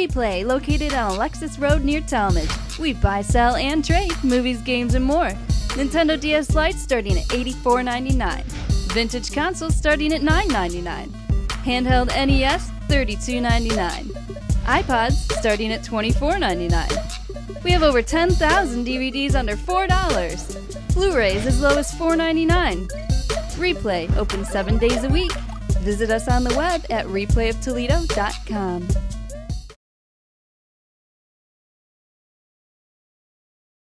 Replay, located on Alexis Road near Talmadge. We buy, sell, and trade movies, games, and more. Nintendo DS Lite starting at $84.99. Vintage consoles starting at $9.99. Handheld NES $32.99. iPods starting at $24.99. We have over 10,000 DVDs under $4. Blu-rays as low as $4.99. Replay open seven days a week. Visit us on the web at replayoftoledo.com.